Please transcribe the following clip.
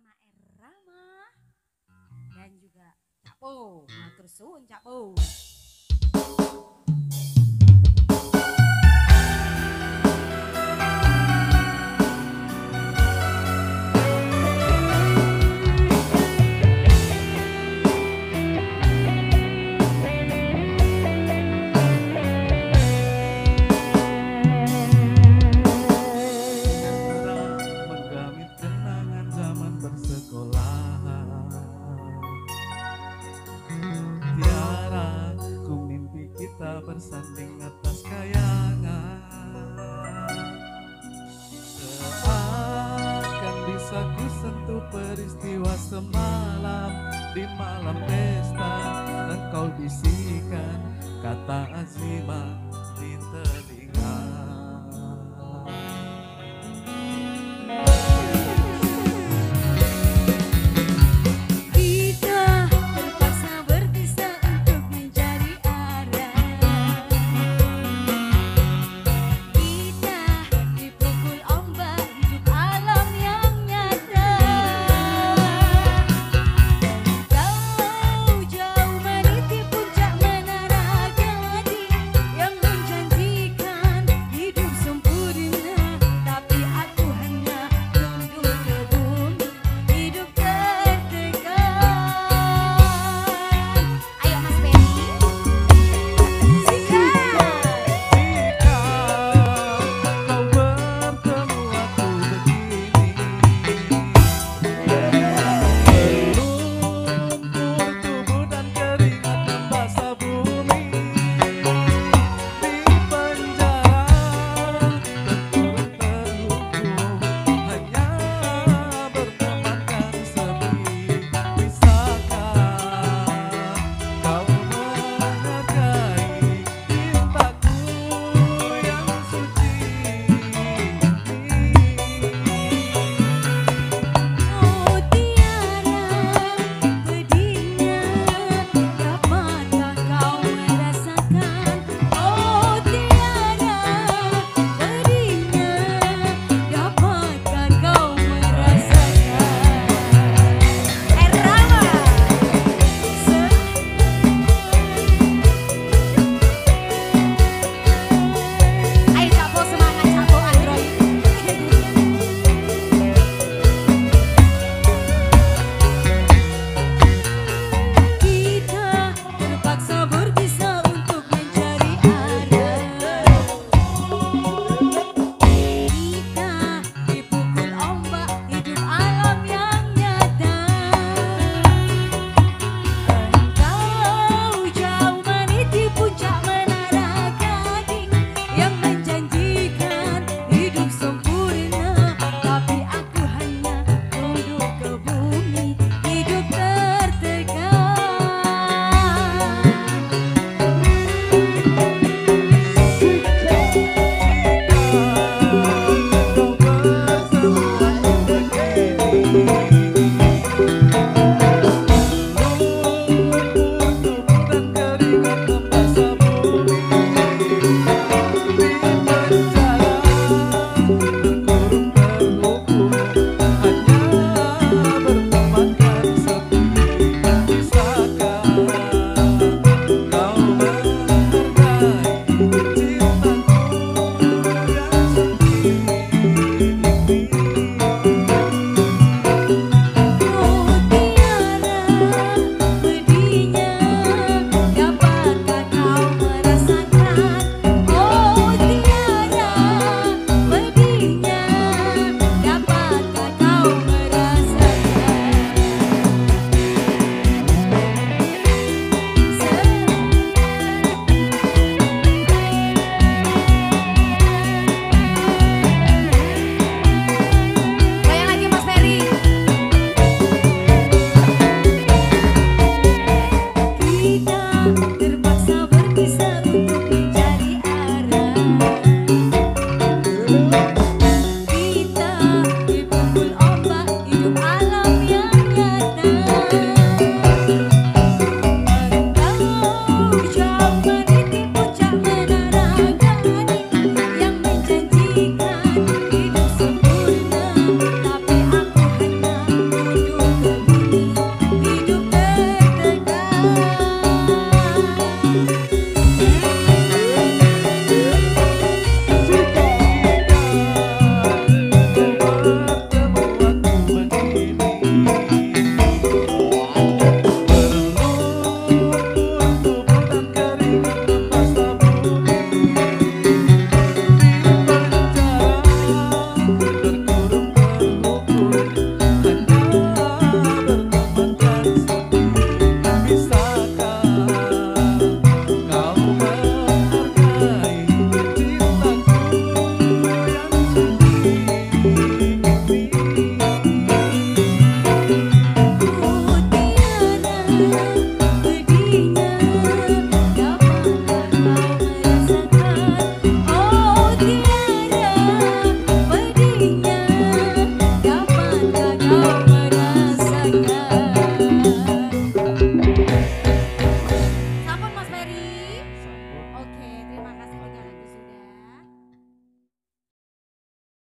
bersama Erama dan juga Cak Po. Matur suwun Cak bersanding atas kayangan. Seakan bisa ku sentuh peristiwa semalam Di malam pesta. Dan kau bisikan kata azimah